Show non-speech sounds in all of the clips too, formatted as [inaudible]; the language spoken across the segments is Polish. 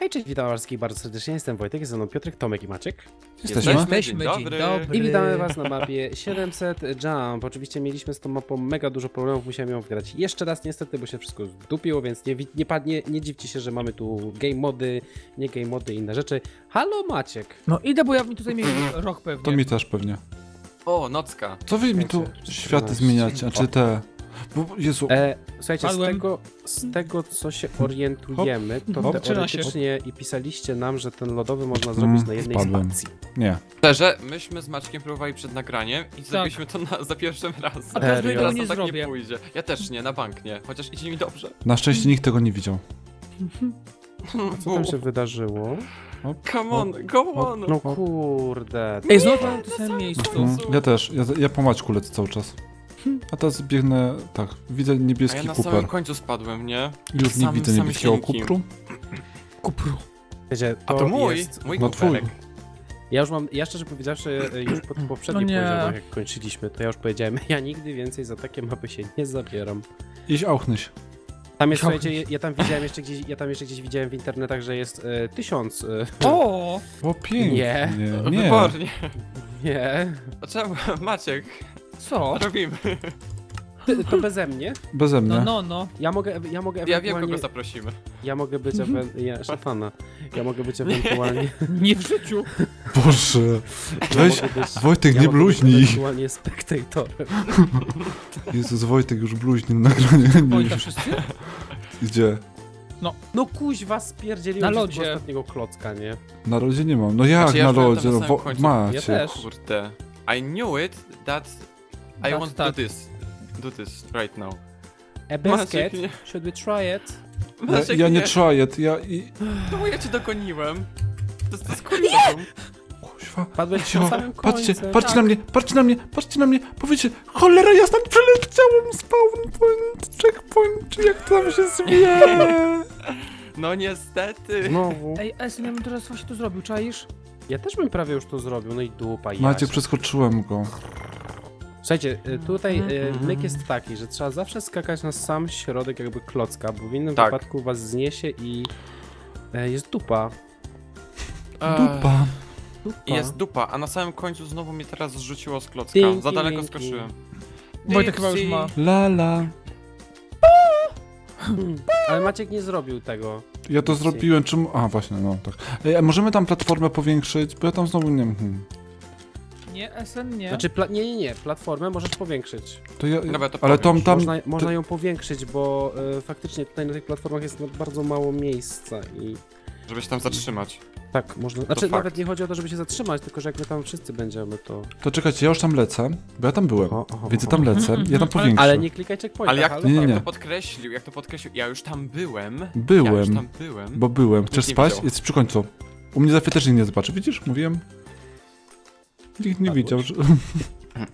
Hej, cześć, witam was wszystkich bardzo serdecznie, jestem Wojtek, jest ze mną Piotrek, Tomek i Maciek. Jesteśmy? Jesteśmy, Dzień dzień dobry. dobry. I witamy was na mapie 700 Jump. Oczywiście mieliśmy z tą mapą mega dużo problemów, musiałem ją wgrać jeszcze raz niestety, bo się wszystko zdupiło, więc nie, nie, padnie, nie dziwcie się, że mamy tu game mody, nie game mody i inne rzeczy. Halo Maciek! No idę, bo ja mi tutaj mieli rok pewnie. To mi też pewnie. O, nocka. Co wy mi tu światy 14. zmieniacie? A czy te... Bo, Jezu, E, słuchajcie, z tego, z tego co się orientujemy, to Hop. Teoretycznie i pisaliście nam, że ten lodowy można zrobić na jednej wpadłem. spacji. nie. Szczerze, myśmy z Maćkiem próbowali przed nagraniem i zrobiliśmy to na, za pierwszym razem. A teraz Serio? tego nie to tak zrobię. nie pójdzie. Ja też nie, na bank nie. Chociaż idzie mi dobrze. Na szczęście nikt tego nie widział. Co tam się wydarzyło? Come on, go on! No kurde. Ej, znowu mam w tym samym miejscu. Mm, ja też. Ja, ja po Maćku lecę cały czas. A teraz biegnę... Tak, widzę A ja niebieski na samym kuper. końcu spadłem, nie? Już nie sam- widzę niebieskiego kupru. Kupru. Wiecie, A to mój, Jest, mój No twój. ja już mam, ja szczerze powiedziawszy, e, już pod poprzednim No poziomach jak kończyliśmy, to ja już powiedziałem, [laughs] ja nigdy więcej za takie mapy się nie zabieram. Idź auchnyś. Tam jest, Ja- słuchajcie, ja, ja tam widziałem jeszcze gdzieś, ja tam jeszcze gdzieś widziałem w internetach, że jest e, tysiąc. E, [laughs] O! O, pięknie. Nie. Nie. nie. Wybornie. nie, A czemu, [laughs] Maciek, Co? robimy. Ty- to beze mnie. Beze mnie. No, no, no. Ja mogę, ja mogę Ja wiem, ewentualnie, kogo zaprosimy. ja mogę być, ewen, ja, szafana, ja mogę być ewentualnie, [laughs] Nie w życiu. Boże. Weź, mogę być, Wojtek, ja nie mogę być bluźnij. ewentualnie spektatorem. [laughs] Jezus, Wojtek już bluźni na nagranie. Wojta wszyscy? Gdzie? No kuźwa spierdzieliłem Na się z tego lodzie. ostatniego klocka, nie? Na lodzie nie mam. No jak Znaczy, ja na już byłem lodzie? tam No, na samym wo- końcu. Macie. Ja też. Kurde. I knew it that I Tak, want tak. to do this. Do this right now. A basket, Maciek, nie. should we try it? Ja, Maciek, ja nie try it, ja i... No bo ja cię dogoniłem. To jest, to jest kuriozum. Kuźwa. Padłeś przed samym. Patrzcie, patrzcie tak. na mnie, patrzcie na mnie, patrzcie na mnie, powiecie, cholera jasna, przeleciałem spawn point, checkpoint, czy jak tam się zwie. [laughs] No niestety. Znowu. Ej, Esen, ja bym teraz właśnie to zrobił, czaisz? Ja też bym prawie już to zrobił, no i dupa Macie, Macie, przeskoczyłem go. Słuchajcie, y, tutaj y, Mhm. myk jest taki, że trzeba zawsze skakać na sam środek jakby klocka, bo w innym Tak. wypadku was zniesie i e, jest dupa. Eee, Dupa. dupa. Jest dupa, a na samym końcu znowu mnie teraz zrzuciło z klocka. Dzięki, Za daleko dzięki. skoczyłem. Wojtek chyba już ma. Lala. Hmm. Ale Maciek nie zrobił tego. Ja to zrobiłem, czym... A, właśnie, no tak. Ej, a możemy tam platformę powiększyć, bo ja tam znowu nie... Hmm. Nie, Esen, nie. Znaczy, pla- nie, nie, nie, platformę możesz powiększyć. To ja... Dobra, to Ale tam, powiększ. tam... Można, można ją powiększyć, bo e, faktycznie tutaj na tych platformach jest no, bardzo mało miejsca i Żeby się tam zatrzymać. tak, można... Znaczy, fakt. nawet nie chodzi o to, żeby się zatrzymać, tylko że jak my tam wszyscy będziemy, to... To czekajcie, ja już tam lecę, bo ja tam byłem. Oho, oho, Więc ja tam lecę, ja tam [laughs] powiększę. Ale nie klikaj checkpointa, Ale jak, halo? Nie, nie, jak nie. to podkreślił, jak to podkreślił, ja już tam byłem. Ja już Byłem, tam byłem. bo byłem. Chcesz spać? Jest przy końcu. U mnie za chwilę też nikt nie zobaczy, widzisz? Mówiłem. Nikt nie Padło. widział, że...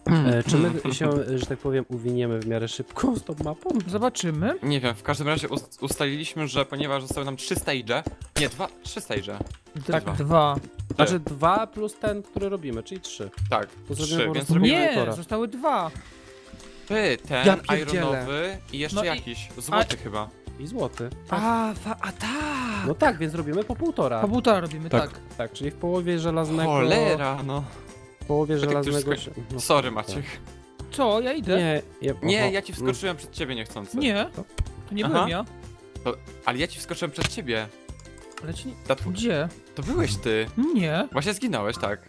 E, czy my się, że tak powiem, uwiniemy w miarę szybko z tą mapą? Zobaczymy. Nie wiem, w każdym razie ust ustaliliśmy, że ponieważ zostały nam trzy stage, nie, dwa, trzy stage. D- Tak. Dwa. Znaczy dwa plus ten, który robimy, czyli trzy. Tak, To zrobimy trzy, po więc prostu robimy Nie, półtora. zostały dwa. ty, ten, Ja pierdzielę. ironowy i jeszcze No i- jakiś, złoty chyba. I złoty. A, fa- a tak. No tak, więc robimy po półtora. Po półtora robimy, Tak. tak. Tak, czyli w połowie żelaznego... Cholera, no. W połowie Tak już żelaznego... skoń- no, Sorry tak. Maciek. Co, ja idę? Nie, ja, Nie, ja ci wskoczyłem przed ciebie niechcący. Nie. To nie Aha. byłem ja. Ale ja ci wskoczyłem przed ciebie. Ale ci nie... Ta tw- Gdzie? To byłeś ty. Nie. Właśnie zginąłeś, tak.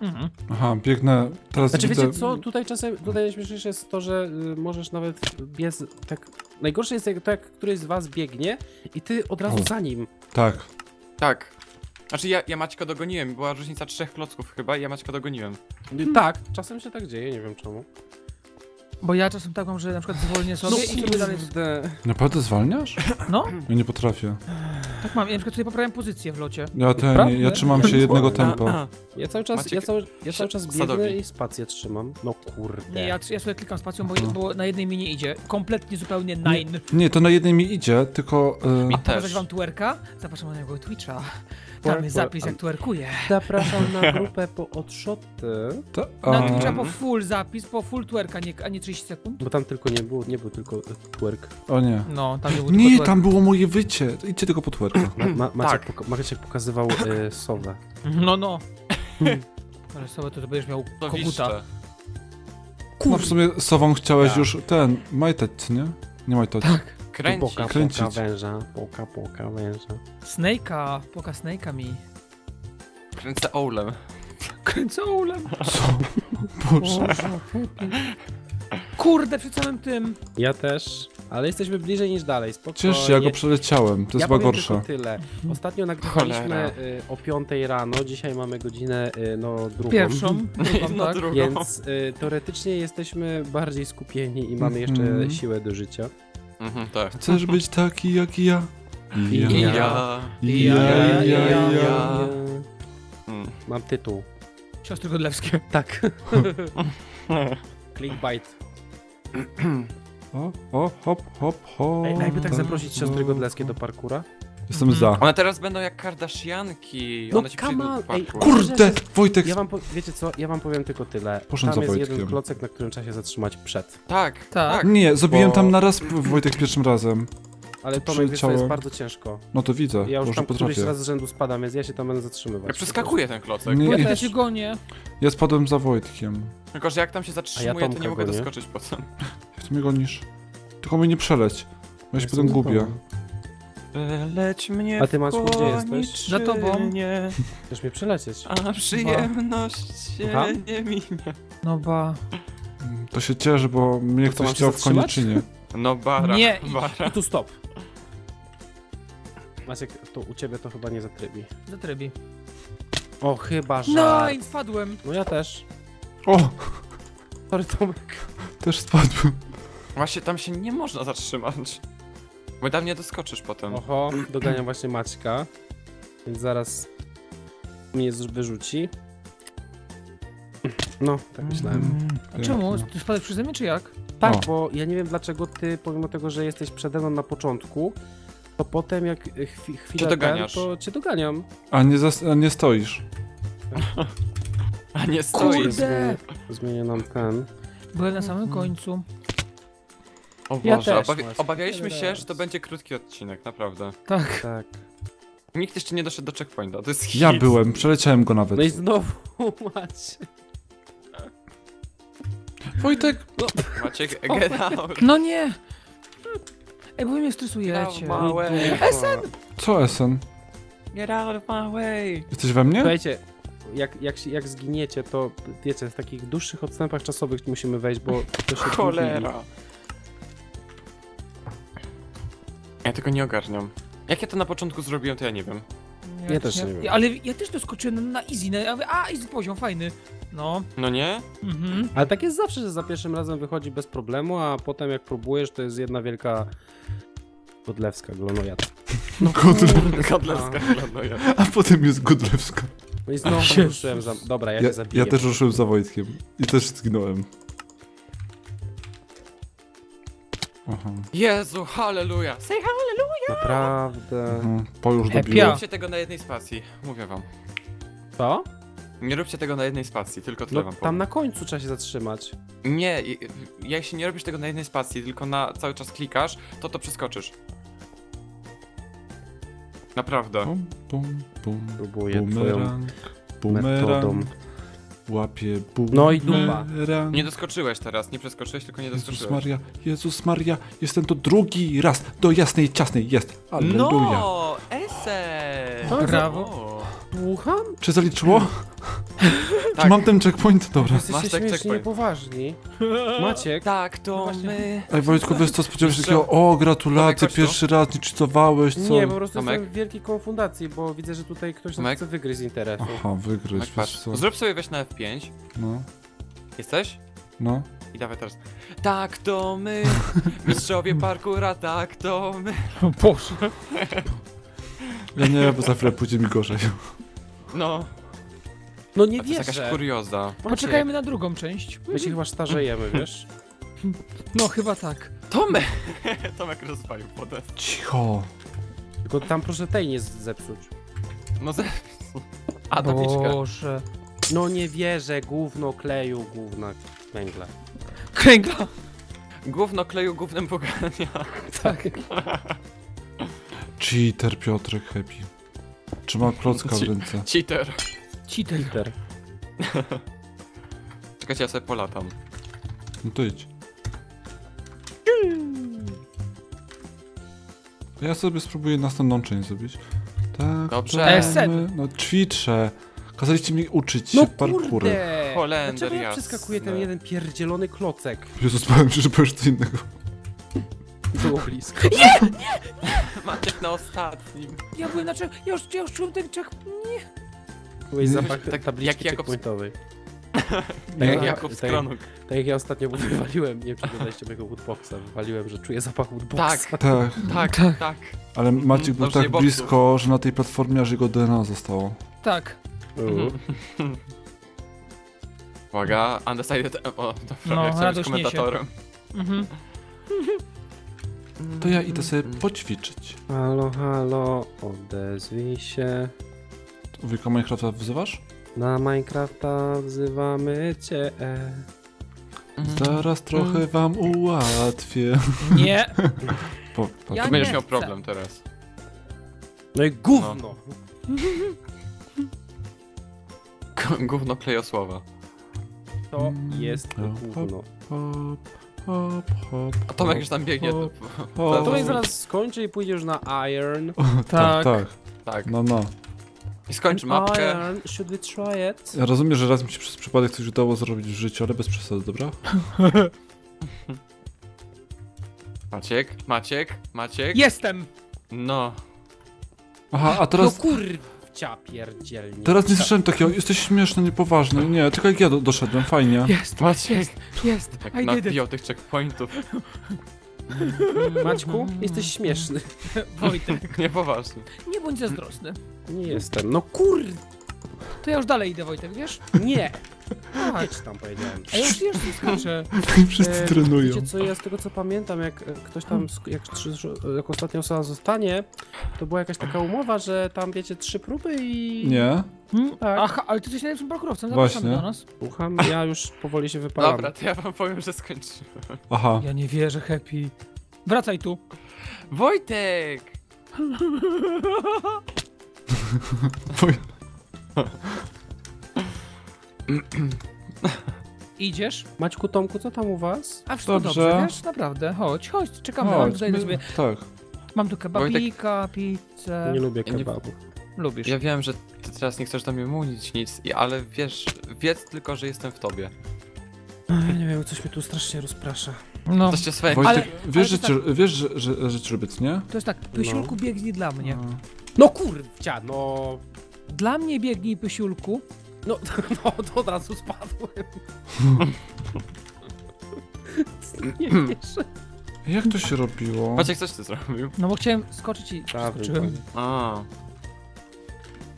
Mhm. Aha, biegnę, teraz Znaczy widzę... wiecie co, tutaj czasem, tutaj najśmieszniejsze jest to, że y, możesz nawet biec tak... Najgorsze jest jak to, jak któryś z was biegnie i ty od razu O. za nim. Tak. Tak. Znaczy ja, ja Maćka dogoniłem, była różnica trzech klocków chyba i ja Maćka dogoniłem. Y, Tak, czasem się tak dzieje, nie wiem czemu. Bo ja czasem tak mam, że na przykład zwolnię sobie i sobie dalej... Naprawdę zwalniasz? No, Ja nie potrafię. tak mam. Ja na przykład sobie poprawiam pozycję w locie. Ja ten, ja trzymam się jednego A, tempa. a. Ja cały czas, Maciek, ja cały, ja cały czas biegnę sadowi. i spację trzymam. No kurde. Nie, ja, ja sobie klikam spacją, bo, Aha. bo na jednej mi nie idzie. Kompletnie zupełnie nine. Nie, to na jednej mi idzie, tylko... Mi Pokazać też. wam twerka? Zapraszam na jego Twitcha. Twerk, Tam jest zapis jak twerkuje. Zapraszam na [laughs] grupę po odshoty. to, Na a, Twitcha po full zapis, po full twerka, nie, a nie 30 sekund. Bo tam tylko nie było, nie był tylko e, twerk. o nie. No, tam nie był Nie, tam było moje wycie. Idźcie tylko po twerk. kółeczko. Ma, ma, Maciek, Tak. poka- Maciek pokazywał y, sowę. No, no. Ale sobie to, to będziesz miał To koguta. No w sumie sową chciałeś Tak. już ten, majtać, nie? Nie majtać. Kręci. Poka, kręcić. poka węża, poka, poka węża. Snake'a, poka Snake'a mi. Kręcę oulem. Kręcę ulem. Co? Boże. Kurde, przy całym tym. Ja też, ale jesteśmy bliżej niż dalej, spokojnie. Ciesz się, ja go przeleciałem, to jest ja chyba gorsze. tylko tyle. Ostatnio nagrywaliśmy y, o 5 rano, dzisiaj mamy godzinę y, no drugą. Pierwszą. [laughs] drugą, No tak. drugą. Więc y, teoretycznie jesteśmy bardziej skupieni i mamy jeszcze Mhm. siłę do życia. Mhm, tak. Chcesz być taki jak ja? I I ja. ja. I ja, ja, i ja, ja. ja. Mm. Mam tytuł. Siostry Godlewskie. Tak. [laughs] Clickbait. O, o, hop, hop, hop. Ej, jakby tak zaprosić siostry Godlewskie do parkura? Jestem za. One teraz będą jak Kardashianki. No One ci come przyjdą on, do ej. Kurde, Wojtek, Ja wam po, wiecie co, ja wam powiem tylko tyle. Poszedłem Tam za jest jeden Wojtkiem. klocek, na którym trzeba się zatrzymać przed. Tak, Tak. tak. Nie, zrobiłem Bo- tam na raz Wojtek pierwszym razem. Ale Tomek, wiesz, to jest bardzo ciężko. No to widzę, Ja już może tam któryś potrafię. raz z rzędu spadam, więc ja się tam będę zatrzymywać. Ja przeskakuję ten klocek. Nie, Ja ja, też się gonię. ja spadłem za Wojtkiem. Tylko, że jak tam się zatrzymuję, to Tomka nie mogę gonię. doskoczyć potem. Jak ty mnie gonisz? Tylko mnie nie przeleć. Bo ja się potem gubię. Za tobą. Leć mnie A ty, Maćku, gdzie jesteś? Za tobą. Nie, Chcesz mnie przelecieć? a przyjemność się Aha. nie minie. No ba. To się cieszę, bo mnie To ktoś chciał w koniczynie. No bara, Nie, [laughs] bara. I tu stop. Maciek, to u ciebie to chyba nie zatrybi. Zatrybi. O, chyba, że... No i wpadłem. No ja też. O, Sorry, Tomek. też spadłem. Właśnie tam się nie można zatrzymać. Bo tam nie doskoczysz potem. Oho, doganiam właśnie Maćka. Więc zaraz mnie wyrzuci. No, tak myślałem. A czemu? Ty spadłeś przeze mnie, czy jak? Tak, O. bo ja nie wiem dlaczego ty, pomimo tego, że jesteś przede mną na początku, to potem jak chwi, chwilę doganiasz. Ten, to cię doganiam. A nie, zas- a nie stoisz. [laughs] A nie Kurde. stoisz. Zmienię, zmienię nam ten. Byłem na samym końcu. O Boże, Ja też obawi właśnie. obawialiśmy się, że to będzie krótki odcinek, naprawdę. Tak. Tak. Nikt jeszcze nie doszedł do checkpointa, to jest Ja hit. byłem, przeleciałem go nawet. No i znowu [laughs] macie. Wojtek, Maciek, [laughs] get out. No nie! Ej, bo wy mnie stresujecie. way. SN! co SN? Get out of my way. Jesteś we mnie? Słuchajcie, jak, jak, się- jak zginiecie, to wiecie, w takich dłuższych odstępach czasowych musimy wejść, bo to się Cholera. Ja tego nie ogarniam. Jak ja to na początku zrobiłem, to ja nie wiem. Ja też nie wiem. Ale ja też doskoczyłem na easy. Na, ja mówię, a, easy poziom, fajny. No. No nie? Mhm. Ale tak jest zawsze, że za pierwszym razem wychodzi bez problemu, a potem jak próbujesz, to jest jedna wielka godlewska glonojad. No [laughs] Godle... Godlewska no ja. A potem jest Godlewska. No i znowu ruszyłem za... Dobra, ja, Ja, się zabiję. ja też ruszyłem za Wojtkiem. I też zginąłem. Aha. Jezu, halleluja. Say hallelujah. Naprawdę. Mhm. Po już Happy Nie dobiło. Róbcie tego na jednej spacji, mówię wam. Co? Nie róbcie tego na jednej spacji, tylko tyle No wam tam powiem. na końcu trzeba się zatrzymać. Nie, i- jak się nie robisz tego na jednej spacji, tylko na cały czas klikasz, to to przeskoczysz. Naprawdę. Bum, bum, bum. Próbuję twoją Bumerang. metodą. Łapie bumerang. No i dupa. Nie doskoczyłeś teraz, nie przeskoczyłeś, tylko nie Jezus doskoczyłeś. Maria, Jezus Maria, jestem to drugi raz do jasnej, ciasnej jest. Alleluja. No, Ese! Tak, brawo. Słucham? Czy zaliczyło? Tak. Czy mam ten checkpoint? Dobra. Masz Jesteście tak śmieszni, checkpoint. niepoważni. Maciek, Tak, to właśnie. my. Ej Wojtku, wiesz co, spodziewałeś się takiego, o gratulacje, Tomek, chodź tu. pierwszy raz nie czytowałeś, co? nie, po prostu Tomek? jestem w wielkiej konfundacji, bo widzę, że tutaj ktoś nam Tomek? chce wygryźć z interesu. Aha, wygryź, Tak, wiesz patrz. co? Zrób sobie weź na F5. No, Jesteś? no. I dawaj teraz. Tak, to my. [laughs] Mistrzowie parkura, tak, to my. Boże. Ja nie, bo za chwilę pójdzie mi gorzej. No, No nie a to jest jakaś wierzę. kurioza. Poczekajmy na drugą część. My się chyba starzejemy, wiesz? No chyba tak. Tomek! [laughs] Tomek rozwalił wodę. Cicho. Tylko tam proszę tej nie z- zepsuć. No ze... A, tabliczka. Boże. No nie wierzę, gówno kleju, gówna węgla. Kręgla. Gówno kleju gównem pogania. [laughs] Tak. Cheater Piotrek Happy. Trzyma klocka w ręce. Cheater. Cheater. Peter. [laughs] Czekajcie, ja sobie polatam. No to idź. Ja sobie spróbuję następną część zrobić. Tak. Dobrze. Esen. No ćwiczę. Kazaliście mi uczyć No się parkurem. kurde! Holender Dlaczego ja jasny. przeskakuję ten jeden pierdzielony klocek? Jezus, bałem się, że powiesz co innego. Było blisko. [laughs] Maciek na ostatnim. Ja byłem na czek... Ja już, ja już czułem ten czek... Nie. Byłeś zapach Tak, tabliczki jak checkpointowej. [laughs] Tak jak ja- Jakub tak- Skronuk. Tak jak ja ostatnio wywaliłem, nie wiem czy oglądaliście mojego woodboxa, wywaliłem, że czuję zapach woodboxa. Tak. Tak, Tak, Tak. tak. ale Maciek był Dobrze, tak blisko, że na tej platformie aż jego DNA zostało. Tak. U. [laughs] Uwaga, undecided... O, dobra, No, ja chciałem być komentatorem. Mhm. To ja idę sobie poćwiczyć. Halo, halo, odezwij się. Wujka Minecrafta wzywasz? Na Minecrafta wzywamy cię. Zaraz trochę wam ułatwię. Nie. [laughs] Po, po, Ja nie będziesz miał chcę. problem teraz. No i gówno! Gówno klejosłowa. To jest Mm, gówno. hop, hop, hop, A Tomek już tam biegnie. hop, To hop. i zaraz skończy i pójdziesz na Iron. [laughs] Tak, tak. Tak. No, no. I skończy mapkę. Should we try it? Ja rozumiem, że raz mi się przez przypadek coś udało zrobić w życiu, ale bez przesady, dobra? [laughs] Maciek, Maciek, Maciek. Jestem. No. Aha, a No teraz... kurwcia pierdzielnie. Teraz nie słyszałem takiego, jesteś śmieszny, niepoważny. Nie, tylko jak ja do, doszedłem, fajnie. Jest. Maciek. Jest. Jest. Jak I did it. nabijał tych checkpointów. Maćku, jesteś śmieszny. [laughs] Wojtek. Niepoważnie. Nie bądź zazdrosny. Nie jestem. No kur... To ja już dalej idę, Wojtek, wiesz? Nie! [laughs] Tak. Jedź tam powiedziałem. A ja już, już nie skaczę. Wszyscy E, trenują. Wiecie co, ja z tego co pamiętam, jak e, ktoś tam, jak, jak ostatnia osoba zostanie, to była jakaś taka umowa, że tam wiecie, trzy próby i... Nie? Hmm? Tak. Aha, ale ty jesteś najlepszym parkurowcem, zapraszamy Właśnie. do nas. Słucham, ja już powoli się wypalam. Dobra, to ja wam powiem, że skończyłem. Aha. Ja nie wierzę, Happy. Wracaj tu. Wojtek! Idziesz? Maćku, Tomku, co tam u was? A wszystko Dobrze. dobrze, wiesz? Naprawdę, chodź, chodź, czekamy. Mam Chodź, tutaj my- sobie, Tak. mam tu kebabika, pizzę. Nie lubię Ja nie- kebabu. Lubisz. Ja wiem, że ty teraz nie chcesz do mnie mówić nic, i- ale wiesz, wiedz tylko, że jestem w tobie. Ej, Nie wiem, coś mnie tu strasznie rozprasza. No, Coś cię swoje... Wojtek, ale wiesz, że to cię, wiesz, że, że, że co nie? to jest tak, Pysiulku biegnij dla mnie. No kurwcia, no... Dla mnie biegnij, Pysiulku. No, [laughs] no to od razu spadłem. [laughs] Nie wierzę. Jak to się robiło? Maciek, coś ty zrobił? No bo chciałem skoczyć i Prawy, skoczyłem. A,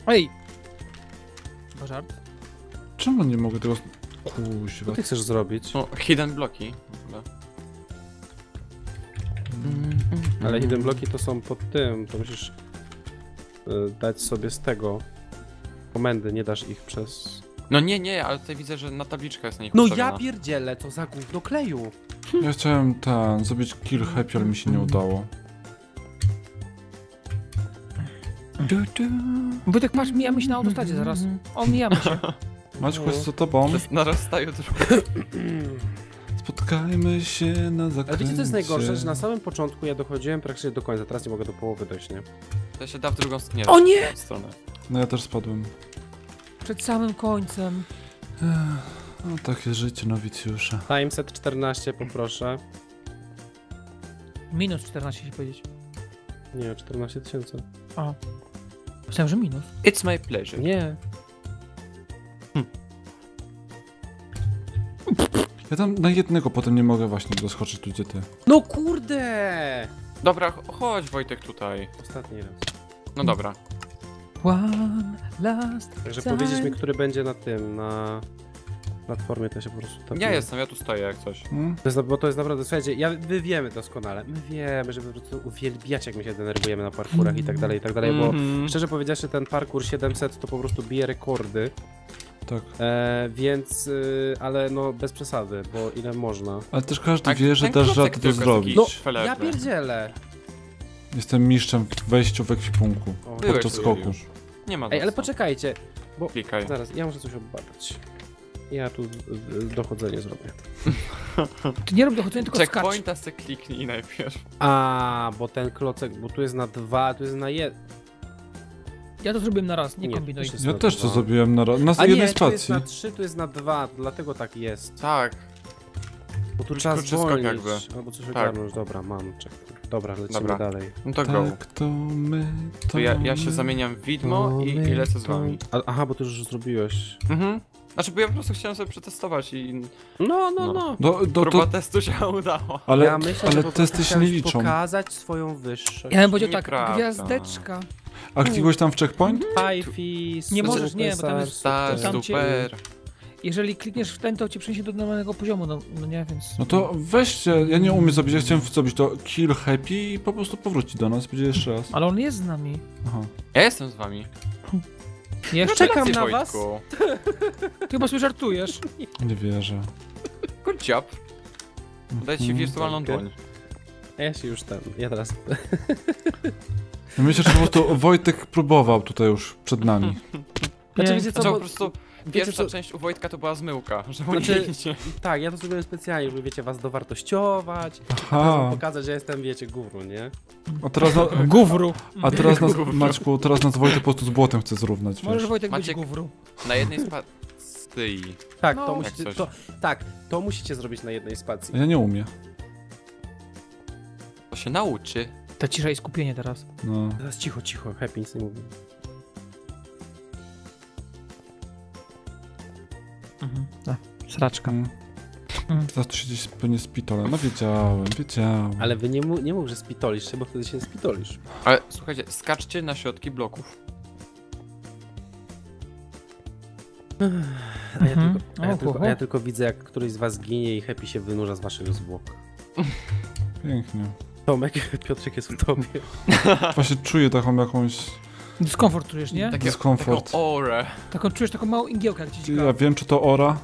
Ej! Chyba żart. Czemu nie mogę tego... Co Kuźwa. ty chcesz zrobić? no, hidden bloki. Chyba. Ale hidden bloki to są pod tym, to musisz y, dać sobie z tego komendy, nie dasz ich przez... No nie, nie, ale tutaj widzę, że na tabliczkę jest na nich No ustawiona. ja pierdzielę, co za gówno kleju. Ja chciałem ten, zrobić kill happy, ale mi się nie udało. Wojtek, patrz, mijamy się na autostradzie zaraz. O, mijamy się. [laughs] Maćku, jest za tobą. Narastają trochę. [clears throat] Spotkajmy się na Ale zakręcie. wiecie co jest najgorsze, że na samym początku ja dochodziłem praktycznie do końca, teraz nie mogę do połowy dojść, nie? To się da w drugą stronę. O nie! stronę. No ja też spadłem. Przed samym końcem. No takie życie nowicjusza. Timeset 14 poproszę. Minus 14 się powiedzieć. Nie, 14 tysięcy. A. Myślałem, że minus. It's my pleasure. Nie. Ja tam na jednego potem nie mogę właśnie doskoczyć tu, gdzie ty. No kurde! Dobra, ch- chodź Wojtek tutaj. Ostatni raz. No dobra. One last Także time. powiedzieć mi, który będzie na tym, na platformie, to ja się po prostu tam... Ja jestem, ja tu stoję jak coś. Hmm? To jest, bo to jest naprawdę, słuchajcie, ja, my wiemy doskonale, my wiemy, że po prostu uwielbiacie, jak my się denerwujemy na parkurach i tak dalej, i tak dalej, bo Mhm. szczerze powiedziawszy, ten parkour 700 to po prostu bije rekordy, Tak. e, więc, y, ale no bez przesady, bo ile można. Ale też każdy Tak, wie, że dasz radę to zrobić. No, ja pierdzielę. Jestem mistrzem w wejściu w ekwipunku. O. Podczas skoku. Nie ma Ej, ale poczekajcie. Klikaj. Zaraz, ja muszę coś obadać. Ja tu dochodzenie zrobię. [laughs] Ty nie rób dochodzenia, tylko skacz. Checkpointa se kliknij najpierw. A, bo ten klocek, bo tu jest na dwa, tu jest na jeden. Ja to zrobiłem na raz, nie, kombinuj. też jest Ja też to dwa. zrobiłem na, ra- na A jednej nie, tu jest spacji. na trzy, tu jest na dwa, dlatego tak jest. Tak. Bo tu trzeba zwolnić. jakby. Albo coś Tak. ogarnąć. Dobra, mam, czekaj. Dobra, lecimy Dobra. dalej. No to go. Tak, to my, to To ja, ja się zamieniam w widmo To i, i lecę z to- wami. A, aha, bo ty już zrobiłeś. Mhm. Znaczy, bo ja po prostu chciałem sobie przetestować i No, no, No. no. Do, do, próba to, testu się udała. ale ja myślę, że ale testy się nie liczą. pokazać swoją wyższość. Ja bym powiedział tak, Nieprawda. gwiazdeczka. A klikłeś tam w checkpoint? Hi-fi, Nie możesz, nie, bo tam jest- Tak, Tam cię- super. Jeżeli klikniesz w ten, to cię przeniesie do normalnego poziomu, no, no nie, więc... No to weźcie, ja nie umiem zrobić, ja chciałem zrobić to kill happy i po prostu powrócić do nas, będzie jeszcze raz. Ale on jest z nami. Aha. Ja jestem z wami. [laughs] Jeszcze? czekam Gratulacje, na was. Ty chyba sobie żartujesz. Nie wierzę. Job. Daj ci wirtualną Okej. dłoń. A Ja się już tam, ja teraz... Ja myślę, że po prostu Wojtek próbował tutaj już przed nami. Znaczy, wiecie co, Znaczy, po prostu wiecie pierwsza co- część u Wojtka to była zmyłka, [laughs] że Znaczy-. Tak, ja to zrobiłem specjalnie, żeby, wiecie, was dowartościować, Aha, pokazać, że jestem, wiecie, gówno, nie? a teraz, na, Gówru. a teraz nas, Maćku, teraz nas Wojtek po prostu z błotem chce zrównać, Możesz wiesz. Wojtek być Maciek- gówru. Na jednej spacji. Tak, No. to musicie, to, tak, to musicie zrobić na jednej spacji. Ja nie umiem. To się nauczy. Ta cisza i skupienie teraz. No. Teraz cicho, cicho, happy nic nie mówi. Mhm. A, sraczka. Mm. Teraz tu się gdzieś pewnie spitole. No wiedziałem, wiedziałem. Ale wy nie, mu- nie mów, że spitolisz się, bo wtedy się nie spitolisz. Ale słuchajcie, skaczcie na środki bloków. A ja, Mhm. tylko, a ja, O, tylko, ho, ho. a ja tylko widzę, jak któryś z was ginie i happy się wynurza z waszych zwłok. Pięknie. Tomek, [laughs] Piotrek jest w tobie. Właśnie czuję taką jakąś... Dyskomfort czujesz, nie? Takie, Dyskomfort. Taką aurę. Taką czujesz taką małą ingiełkę, jak ci Ja wiem, czy to ora?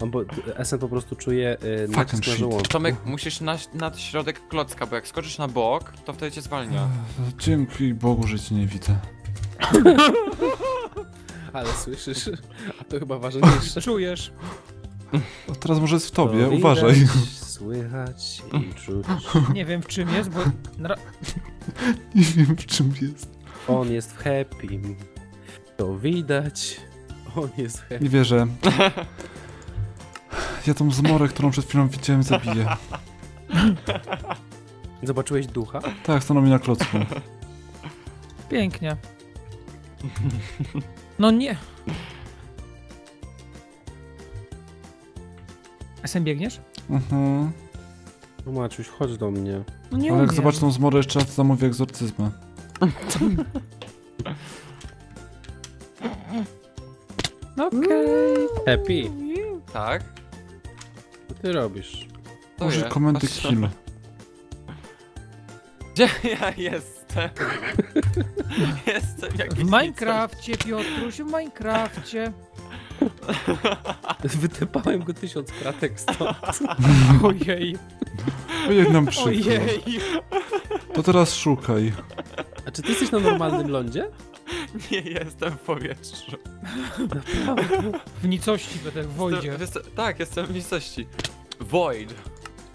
On, bo Esen po prostu czuje y, nacisk na żołądek. Tomek, musisz na, na środek klocka, bo jak skoczysz na bok, to wtedy cię zwalnia. Dzięki Bogu, że cię nie widzę. [laughs] Ale słyszysz? A to chyba ważniejsze. Czujesz. A teraz może jest w tobie, To uważaj. widać, Słychać i czuć. [laughs] Nie wiem w czym jest, bo... [laughs] Nie wiem, w czym jest. On jest w happy. To widać. On jest w happy. Nie wierzę. Ja tą zmorę, którą przed chwilą widziałem, zabiję. [laughs] Zobaczyłeś ducha? Tak, stanął mi na klocku. Pięknie. No nie. SM biegniesz? Mhm. No Maciuś, chodź do mnie. No nie Ale jak umiem. zobaczę tą zmorę jeszcze raz, to zamówię egzorcyzmę. [laughs] Okej. Happy, Tak? co ty robisz? To jest. komendy Patrz, kill. Gdzie [laughs] ja jestem? [laughs] jestem jakiś W Minecrafcie, Piotruś, w Minecrafcie. [laughs] Wytypałem go tysiąc kratek stąd. [laughs] Ojej. Ojej, nam przykro. Ojej. To teraz szukaj. A czy ty jesteś na normalnym lądzie? Nie jestem w powietrzu. W nicości będę, w Wojdzie. Jestem, jestem, tak, jestem w nicości. Void.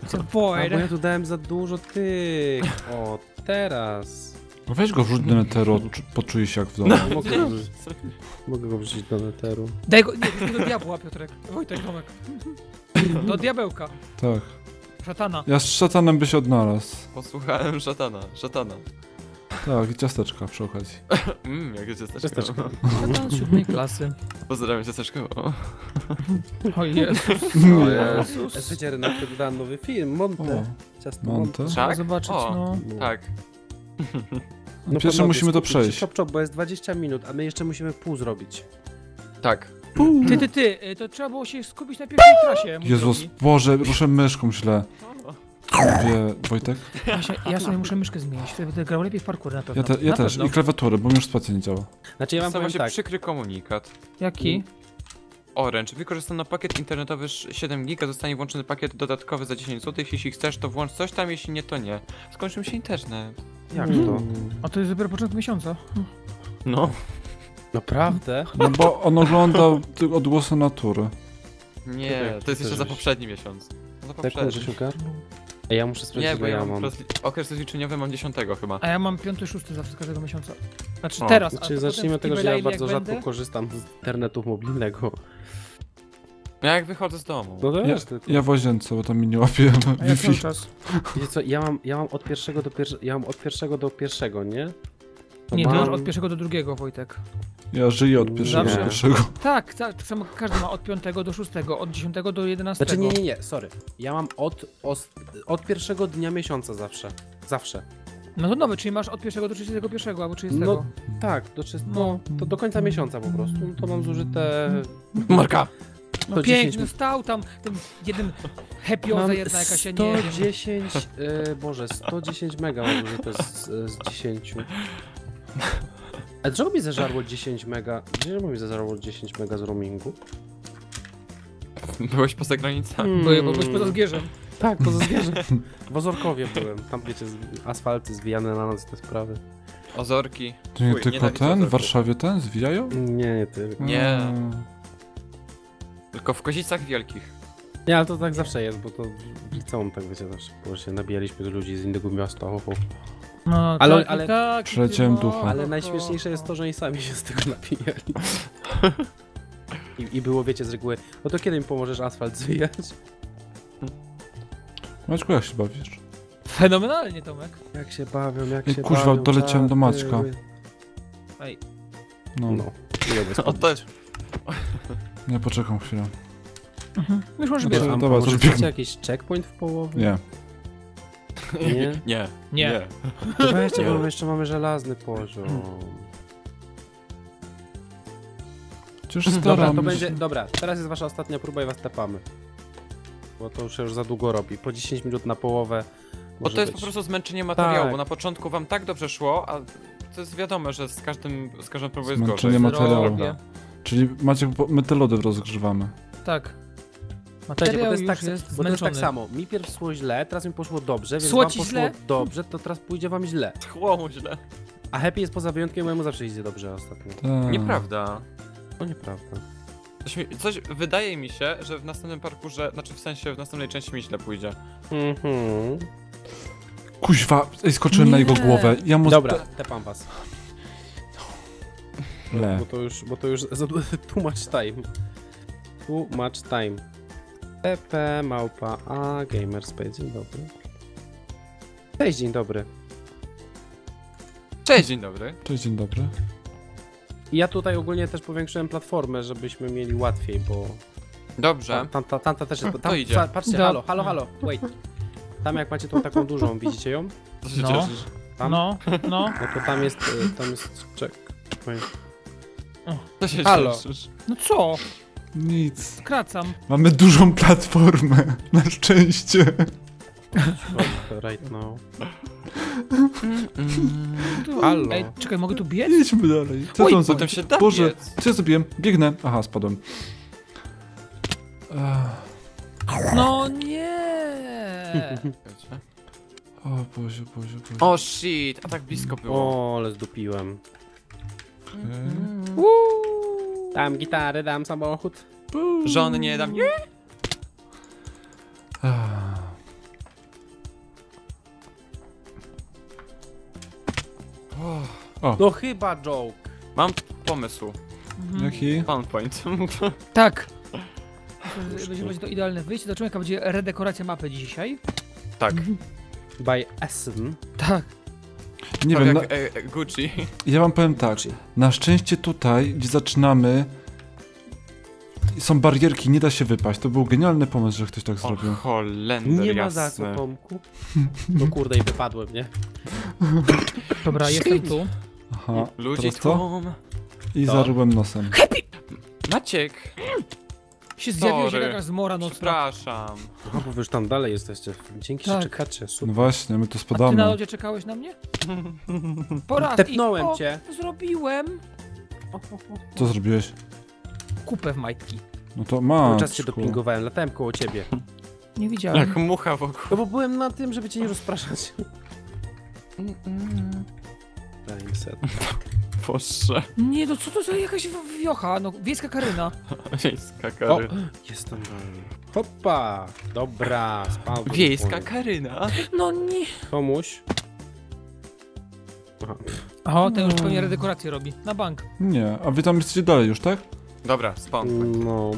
Chcę A, bo ja Void. tu dałem za dużo tych. O, teraz. No Weź go wrzuć do neteru, odczu- poczuj się jak w domu. Nie mogę, go wrzucić- mogę go wrzucić do neteru. Daj go, nie, do diabła, Piotrek. Wojtek, Tomek. Do diabełka. Tak. Szatana. Ja z szatanem by się odnalazł. Posłuchałem szatana, szatana. Tak, i ciasteczka przy okazji. Mmm, jakie ciasteczko. Ciasteczko. Szatan z siódmej klasy. Pozdrawiam ciasteczko. O. O Jezus. No. O Jezus. Dodała nowy film, Monte. O, Ciasto Monte. Monte. Trzeba Tak? zobaczyć, O. no. Tak. No Pierwsze musimy to przejść. Chop, chop, bo jest 20 minut, a my jeszcze musimy pół zrobić. Tak. Ty, ty, ty, y, to trzeba było się skupić na pierwszej trasie. Jezus, drogi. Boże, ruszę myszką źle. Wie, Wojtek? Ja, się, ja sobie muszę myszkę zmienić, wtedy będę grał lepiej w parkour na pewno. Ja, te, ja na też. Pewno. I klawiaturę, bo mi już spacja nie działa. Znaczy ja wam Sam powiem się tak, przykry komunikat. Jaki? Orange. Wykorzystano pakiet internetowy sz- 7 giga, zostanie włączony pakiet dodatkowy za 10 zł. Jeśli chcesz, to włącz coś tam, jeśli nie, to nie. Skończył mi się internet. Jak Mm. to? A to jest dopiero początek miesiąca. No. Naprawdę? No bo on oglądał ty- odgłosy natury. Nie, Czekaj, to jest jeszcze za poprzedni miesiąc. Za Tak, poprzedni. Ej, ja muszę sprawdzić, Nie, bo ja ja mam rozli- okres rozliczeniowy mam 10 chyba. A ja mam piąty, szósty zawsze z każdego miesiąca. Znaczy O, teraz. a Znaczy, to zacznijmy od tego, że ja bardzo rzadko będę- korzystam z internetu mobilnego. Ja jak wychodzę z domu. No to Ja, wiesz, ty, ja w łazience, bo tam mi nie łapie A ja cały Wi-Fi. czas. wiecie co, ja mam, ja mam od pierwszego do pierwszego, ja mam od pierwszego do pierwszego, nie? To Nie, ty mam... masz od pierwszego do drugiego, Wojtek. Ja żyję od pierwszego do pierwszego. Tak, tak, tak samo każdy ma od piątego do szóstego, od dziesiątego do jedenastego. Znaczy nie, nie, nie, sorry. Ja mam od, os, od pierwszego dnia miesiąca zawsze. Zawsze. No to nowy, czyli masz od pierwszego do trzydziestego pierwszego albo trzydziestego. No tak, do, czy, no, to do końca miesiąca po prostu. To mam zużyte... Marka! No, piękny, 10 stał tam ten jeden happy Mam oza jedna jakaś, ja nie wiem. 110, e, boże, 110 mega mam zużyte z, z 10. A dlaczego mi zażarło 10 mega? Dlaczego mi zażarło 10 mega z roamingu? Byłeś poza granicami. Bo, bo byłeś poza zgierzem. Tak, poza zwierzę. W Ozorkowie byłem. Tam wiecie, asfalty zwijane na noc te sprawy. Ozorki. To nie Chuj, tylko ten? W. Warszawie ten? Zwijają? Nie, nie ty. Nie. Mm. Tylko w Kozicach Wielkich. Nie, ale to tak zawsze jest, bo to w liceum tak wiecie zawsze, bo się nabijaliśmy do ludzi z innego miasta. ho, ho. No, Ale- tak, ale- tak, no, ducha. Ale no, najśmieszniejsze jest to, że oni sami się z tego napijali. [laughs] I, I było, wiecie, z reguły, no to kiedy mi pomożesz asfalt zwijać? Maćku, jak się bawisz? Fenomenalnie, Tomek. Jak się bawią, jak się kuźwa, bawią. doleciałem do czapy. Maćka. Ej, No, No. O, to nie poczekam chwilę. mhm. już możesz No A dobra, może to chcecie biegnę. jakiś checkpoint w połowie? Nie. Nie? Nie. Nie. To weźcie, Nie. bo jeszcze mamy żelazny poziom. Przecież Dobra, to będzie, dobra, teraz jest wasza ostatnia próba i was tepamy. Bo to już za długo robi. Po 10 minut na połowę. Bo to jest być. po prostu zmęczenie materiału, Tak. bo na początku wam tak dobrze szło, a to jest wiadomo, że z każdym, z każdą próbą jest Zmęczenie gorzej. materiału. Zrobię. Czyli Maciek, bo my te lody rozgrzewamy. Tak. Słuchajcie, bo Materiał to jest, już tak, jest bo to jest tak samo. Mi pierw szło źle, teraz mi poszło dobrze, więc Szło wam poszło źle? dobrze, to teraz pójdzie wam źle. [laughs] Chło mu źle. A happy jest poza wyjątkiem, mojemu zawsze idzie dobrze ostatnio. Tak. Nieprawda. To nieprawda. Coś, mi- coś wydaje mi się, że w następnym parkurze, znaczy w sensie w następnej części mi źle pójdzie. Mhm. Kuźwa, skoczyłem na Nie. jego głowę. Ja mu Dobra, tepam was. Le. Bo to już, bo to już [laughs] too much time. Too much time. TP małpa a gamerspace, dzień dobry. Cześć, dzień dobry. Cześć, dzień dobry. Cześć, dzień dobry. Ja tutaj ogólnie też powiększyłem platformę, żebyśmy mieli łatwiej, bo Dobrze. tam, tam, ta- tamta też jest... To Tam, idzie. pa- Patrzcie, Do- halo, halo, halo, wait. Tam jak macie tą taką dużą, widzicie ją? To się No. cieszysz. Tam? No, no. No to tam jest, y, tam jest. Wait. To się Halo. cieszysz. No co? Nic. Skracam. Mamy dużą platformę. [laughs] Na szczęście. Right now. Halo. Ej, czekaj, mogę tu biec? Jedźmy dalej. Co Oj, tam Potem się da Boże, biec. co ja zrobiłem? Biegnę. Aha, spadłem. Ech. No nie. [laughs] O Boże, Boże, Boże. O shit, a tak blisko było. O, ale zdupiłem. Okej. Dam gitarę, dam samochód. Żony nie dam. Nie. Ech. No chyba joke. Mam pomysł. Mhm. Jaki? Fun point. [laughs] Tak. Będzie, będzie to idealne wyjście. Zobaczymy, jaka będzie redekoracja mapy dzisiaj. tak. By Essen. Tak. Nie tak wiem, na, jak e, e, Gucci. [laughs] ja wam powiem tak. Na szczęście tutaj, gdzie zaczynamy, są barierki, nie da się wypaść. To był genialny pomysł, że ktoś tak O zrobił. Holender Nie ma za co, Tomku. No kurde i wypadłem, nie? [laughs] Dobra, jestem tu. Aha, Ludzi teraz co? I To? zaryłem nosem. Maciek, Się zjawiłeś jak Sorry. jakaś zmora nocna. przepraszam. No bo wy już tam dalej jesteście. Dzięki, że Tak. czekacie. No Super. właśnie, my tu A ty na spadamy. lodzie czekałeś na mnie? Po raz Tepnąłem i, o, cię. Zrobiłem Co zrobiłeś? kupę w majtki. No to Cały czas cię dopingowałem, latałem koło ciebie. Nie widziałem. Jak mucha wokół. No bo byłem na tym, żeby cię nie rozpraszać. Time set. Boże. Nie, no co to za jakaś wiocha? No, wiejska Karyna. [laughs] Wiejska O, Karyna. jestem dalej. Hoppa! Dobra, spadł. Wiejska Karyna. No nie. Komuś. Aha. O, ten już pewnie redekorację robi. Na bank. Nie, a wy tam jesteście dalej już, tak? Dobra, spawn. No.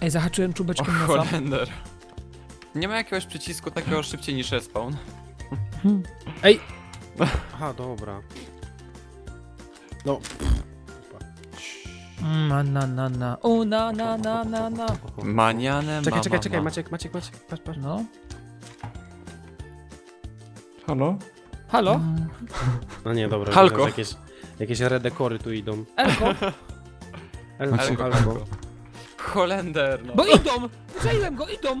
Ej, zahaczyłem O, czubeczkiem nosa. Holender. Nie ma jakiegoś przycisku takiego szybciej niż respawn. Ej! Aha, dobra. No. Mm, Na, na, na, na. O, na, na, na, na, na. Maniane Czekaj, ma, czekaj, czekaj, ma. Maciek, Maciek, Maciek, patrz, patrz. No. Halo? Halo? No nie, dobra, Halko. teraz jakieś, jakieś redekory tu idą. Elko? [laughs] Elko, Maciek. Elko. Holender, no. Bo idą! Przejłem go, idą! [laughs]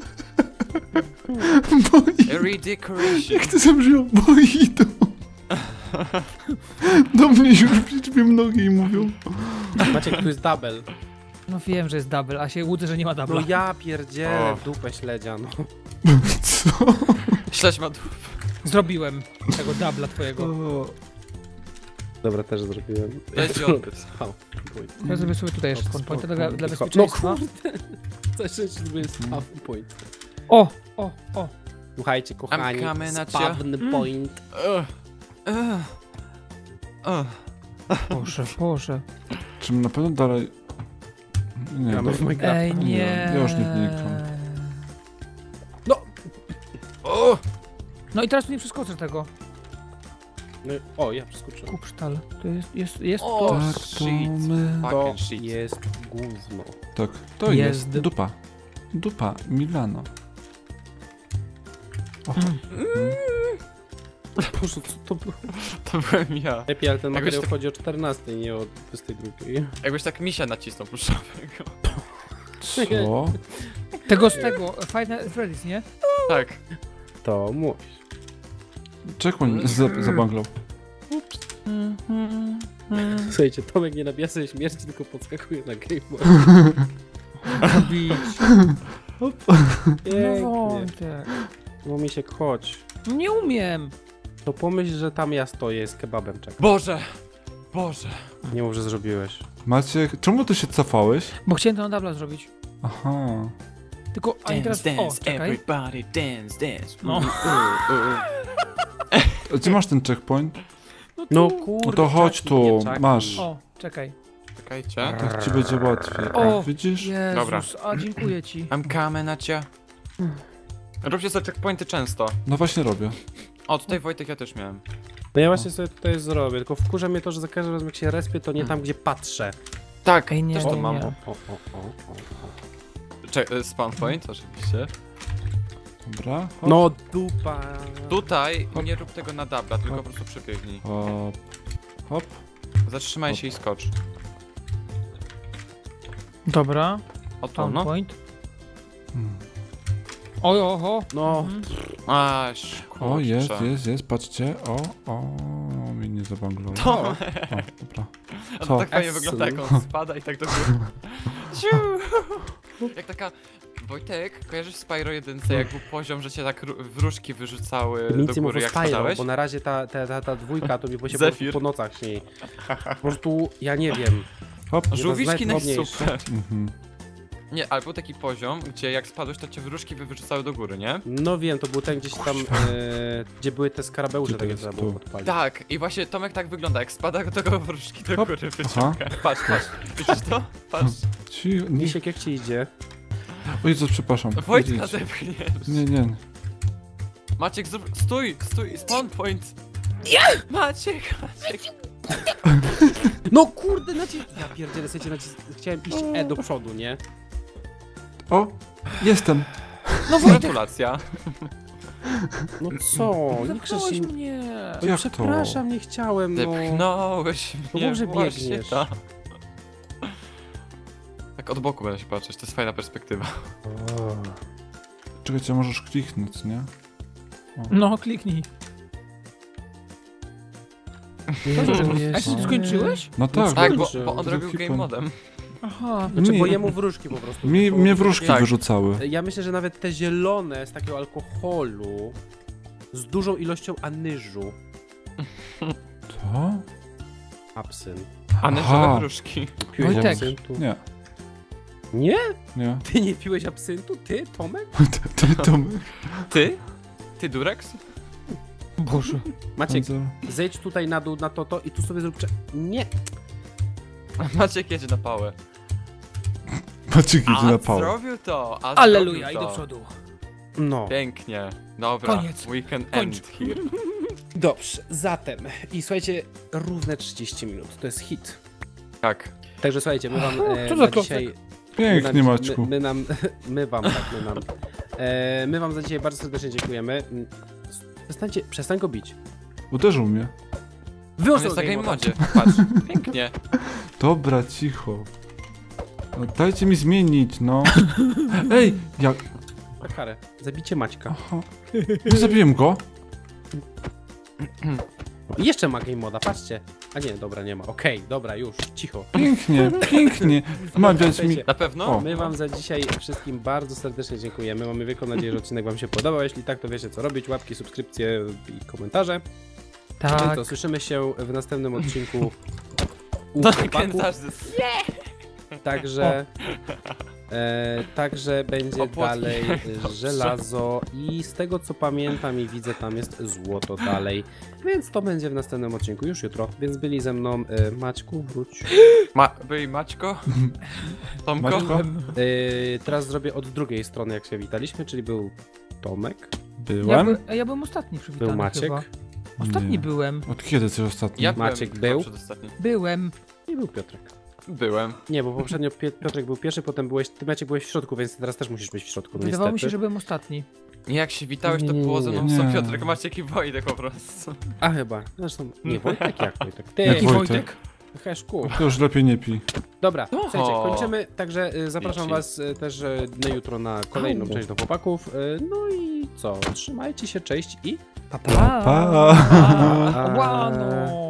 Bo Redecoration. Jak ty zabrzmiał? Bo idą. [laughs] Do mnie już w liczbie mnogiej mówią. Maciek, tu jest double. No wiem, że jest double, a się łudzę, że nie ma No double. ja pierdzielę w dupę śledzia, no. [laughs] Co? Śledź ma dół. Zrobiłem tego dubla twojego. Dobra, też zrobiłem. Leci. [laughs] Ja zrobię sobie tutaj jeszcze spawn point dla, dla No bezpieczeństwa. kurde. Coś szczęście zrobię spawn point. O, o, o. Słuchajcie, kochani, spawn point. Ugh. Boże, Boże. Czym na pewno dalej... Nie, Gramy w. Ej, nie. Ja już nie wnikam. No! O! No i teraz tu nie przeskoczę tego. no. O, ja przeskoczyłem. Kupsztal. To jest, jest, jest O, to. Tak, to shit. my... To shit. jest gówno. Tak, to Jest. jest dupa. Dupa, Milano. O, Mm. [laughs] Boże, co to było? To byłem ja. Lepiej, ale ten Jakoś materiał tak- chodzi o 14, nie o 22. Jakbyś tak misia nacisnął pluszowego. co? [laughs] Tego z tego, Five Nights at Freddy's, nie? Tak. To mój. Checkpoint za- zabanglał. Słuchajcie, Tomek nie nabija sobie śmierci, tylko podskakuje na game board. Bić. No wątek. No mi się chodź. Nie umiem. To pomyśl, że tam ja stoję z kebabem czekam. Boże! Boże! Nie mów, że zrobiłeś. Maciek, czemu ty się cofałeś? Bo chciałem ten dubla zrobić. Aha. Tylko, a nie teraz... O, czekaj. everybody dance, dance. No. A Gdzie masz ten checkpoint? No tu. kurde. No to chodź tu, dzieciaki. masz. O, czekaj. Czekajcie. Tak ci będzie łatwiej. O, Widzisz? Jezus, Dobra. a dziękuję ci. I'm coming at ya. Róbcie sobie checkpointy często. No właśnie robię. O, tutaj Wojtek ja też miałem. No ja właśnie sobie tutaj zrobię, tylko wkurza mnie to, że za każdym razem jak się respię, to nie tam, gdzie patrzę. Tak, Ej, nie, też to nie, mam. nie. O, o, o, o, o. Czek, e, spawn point, oczywiście. Dobra. Hop. No dupa. Tutaj nie rób tego na dubla, tylko po prostu przebiegnij. Hop. Hop. Zatrzymaj się i skocz. Dobra, O to, spawn no. point. Hmm. Oj, oho. No, Mhm. Aż, O, jest, kurczę. jest, jest, patrzcie. O, o, mnie nie zabanglował. To- O, dobra. A Co? to tak fajnie wygląda, jak on [laughs] spada i tak do góry. Ciu! jak taka... Wojtek, kojarzysz w Spyro 1, jak był poziom, że cię tak ró- wróżki wyrzucały nic do nie mów góry, jak Spyro, spadałeś? bo na razie ta, ta, ta, ta dwójka to mi po się po, Zephyr. po nocach śni. Po prostu, ja nie wiem. Hop. Żółwiczki najsupер. Mhm. Nie, ale był taki poziom, gdzie jak spadłeś, to cię wróżki wy- wyrzucały do góry, nie? No wiem, to był ten gdzieś tam, e, gdzie były te skarabeusze, Gdzie to takie jest? trzeba było Tu. podpalić. Tak, i właśnie Tomek tak wygląda, jak spada, to go wróżki do Hop. góry wyciąga. Patrz, patrz, widzisz to? Patrz, Ci... Nie. Misiek, jak ci idzie? O Jezu, przepraszam. Wojtka zepchniesz. Nie, nie. Maciek, zrób... stój, stój, spawn point. Nie! Maciek, Maciek. No kurde, naci... Ja pierdzielę, słuchajcie, nacis... chciałem iść E do przodu, nie? O, jestem. No Gratulacja. No co? Nie zepchnąłeś się... mnie. Oj, Jak to? Przepraszam, nie chciałem, no. Zepchnąłeś No mnie może właśnie biegniesz. tak. Tak od boku będę się patrzeć, to jest fajna perspektywa. O. Czekajcie, możesz kliknąć, nie? No, kliknij. Jezu, A ty skończyłeś? No tak, Tak, bo- bo, on robił game modem. Aha. Znaczy, Mi- bo jemu wróżki po prostu. Mi, mnie wróżki Tak. wyrzucały. Ja myślę, że nawet te zielone z takiego alkoholu z dużą ilością anyżu. Co? Absyn. A na Aha. żadne wróżki. Piłeś Wojtek. absyntu? Nie, Nie? nie. Ty nie piłeś absyntu? Ty, Tomek? [laughs] Ty, ty to my. Ty? Ty Durex? Boże. Maciek, zejdź tutaj na dół na to, to i tu sobie zrób... Nie! Maciek jedzie na pałę. Maciek idzie A na pałę. zrobił to! A Aleluja, zrobił i do przodu. No. Pięknie. Dobra, Koniec. we can Kończ. end here. [laughs] Dobrze, zatem. I słuchajcie, równe 30 minut. To jest hit. Tak. Także słuchajcie, my wam [laughs] e, Co za na klocek? dzisiaj... Pięknie, my, Maćku. My, my, nam, [laughs] my wam, tak, my nam. E, my wam za dzisiaj bardzo serdecznie dziękujemy. Mm, Przestańcie, przestań go bić. Uderzył mnie. On Wyłącz jest na game modzie. Patrz, pięknie. Dobra, cicho. No, dajcie mi zmienić, no. [laughs] Ej, jak... Na karę. Zabicie Maćka. Aha. Nie zabiłem go. I [clears throat] jeszcze ma game moda, patrzcie. A nie, dobra, nie ma. Okej, dobra, już, cicho. Pięknie, pięknie. Wmawiać mi... Na pewno? O. My wam za dzisiaj wszystkim bardzo serdecznie dziękujemy. Mamy wielką nadzieję, że odcinek wam się podobał. Jeśli tak, to wiecie co robić. Łapki, subskrypcje i komentarze. Tak. To słyszymy się w następnym odcinku u To chłopaków. Także, e, także będzie Opłatki. dalej [laughs] żelazo i z tego co pamiętam i widzę tam jest złoto dalej. Więc to będzie w następnym odcinku już jutro. Więc byli ze mną e, Maćku, wróć. Ma byli Maćko? [laughs] Tomko? Maćko? E, teraz zrobię od drugiej strony jak się witaliśmy, czyli był Tomek, Ja, Byłem? by, a ja byłem ostatni przywitany był Maciek chyba. Ostatni Nie. byłem. Od kiedy coś ostatni? Ja Maciek byłem był? Byłem. i był Piotrek. Byłem. Nie, bo poprzednio Piotrek był pierwszy, potem byłeś, ty Maciek byłeś w środku, więc teraz też musisz być w środku, no Wydawało mi się, że byłem ostatni. Nie, jak się witałeś, to Nie, było ze mną nie. są Piotrek, Maciek i Wojtek po prostu. A chyba, zresztą nie Wojtek, jak Wojtek? Ty, Jak Jaki Wojtek? Wojtek? Heszku. To już lepiej nie pij. Dobra, Oho. słuchajcie, kończymy, także y, zapraszam Wiecie. was y, też y, na jutro na kolejną część do chłopaków. No i co, trzymajcie się, cześć i Pa, Pa, pa. Łano.